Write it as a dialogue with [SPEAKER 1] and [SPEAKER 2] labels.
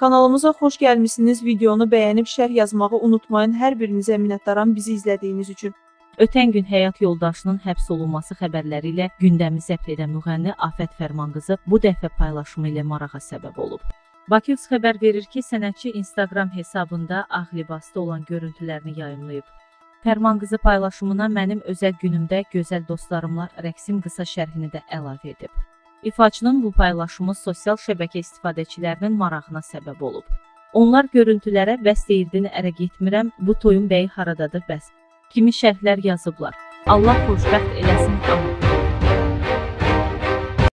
[SPEAKER 1] Kanalımıza xoş gəlmisiniz. Videonu bəyənib şərh yazmağı unutmayın. Hər birinizə minnətdaram bizi izlədiyiniz üçün.
[SPEAKER 2] Ötən gün həyat yoldaşının həbs olunması xəbərləri ilə gündəmi zəbt edən müğənni Afət Fərmanqızı bu dəfə paylaşımı ilə marağa səbəb olub. Bakıvs xəbər verir ki, sənətçi Instagram hesabında ağ libasda olan görüntülərini yayımlayıb. Fərmanqızı paylaşımına mənim özəl günümdə gözəl dostlarımla rəqsim qısa şərhini də əlavə edib. İfaçının bu paylaşımı sosial şəbəkə istifadəçilərinin marağına səbəb olub. Onlar görüntülərə bəs deyirdin ərə getmirəm, bu toyun bəyi haradadır bəs kimi şərhlər yazıblar. Allah xoşbəxt eləsin, amma